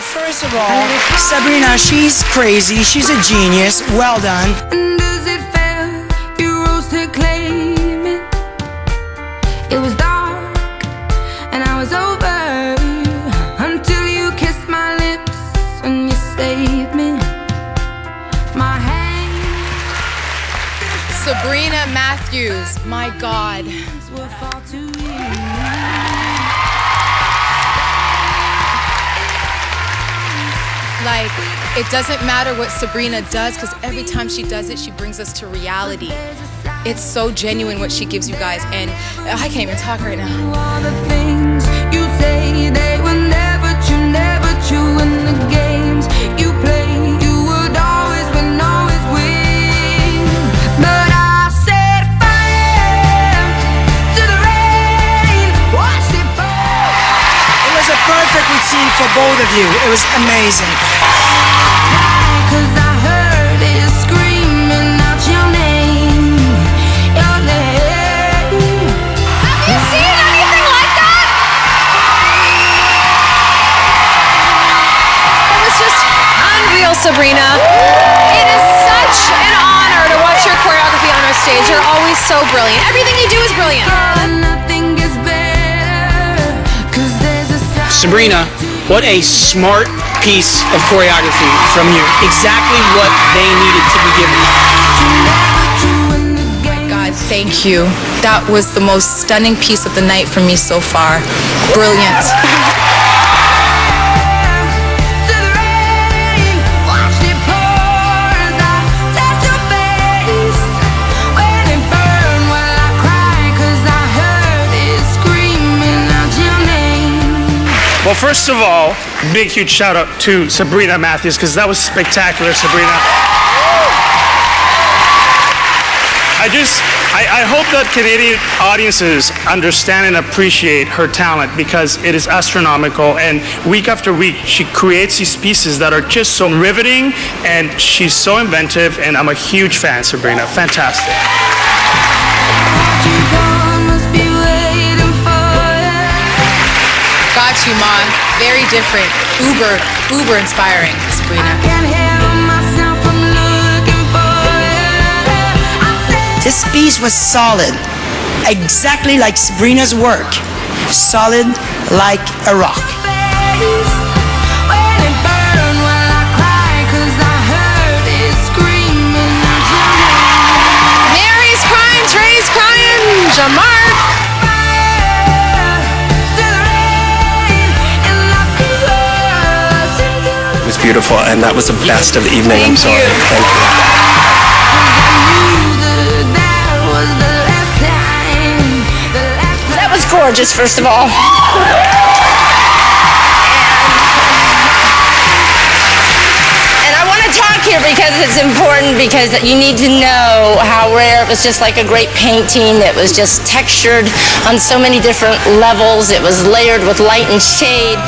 First of all, Sabrina, she's crazy. She's a genius. Well done. And does it feel you rose to claim it? It was dark and I was over until you kissed my lips and you saved me. My hands Sabrina Matthews, my God. Like, it doesn't matter what Sabrina does because every time she does it, she brings us to reality. It's so genuine what she gives you guys, and I can't even talk right now. All the things you say they were never true, never true. In the games you play, you would always win, always win. But I set fire to the rain, watch it burn. It was a perfect routine for both of you. It was amazing. Sabrina. It is such an honor to watch your choreography on our stage. You're always so brilliant. Everything you do is brilliant. And nothing gets better. Cause there's a side Sabrina, what a smart piece of choreography from you. Exactly what they needed to be given. God, thank you. That was the most stunning piece of the night for me so far. Brilliant. Well, first of all, big huge shout out to Sabrina Matthews because that was spectacular, Sabrina. I just, I, I hope that Canadian audiences understand and appreciate her talent because it is astronomical. And week after week, she creates these pieces that are just so riveting and she's so inventive. And I'm a huge fan, Sabrina. Fantastic. Got you, Ma. Very different. Uber, uber inspiring, Sabrina. Can't help myself from looking for ya. I said This piece was solid. Exactly like Sabrina's work. Solid like a rock. face. When it burn, while I cry 'cause I heard it screaming out your name. Mary's crying, Tre's crying, Jean Marc. Beautiful, and that was the best of the evening. I'm sorry. you. Thank you. That was gorgeous, first of all. And I want to talk here because it's important because you need to know how rare it was just like a great painting that was just textured on so many different levels. It was layered with light and shade.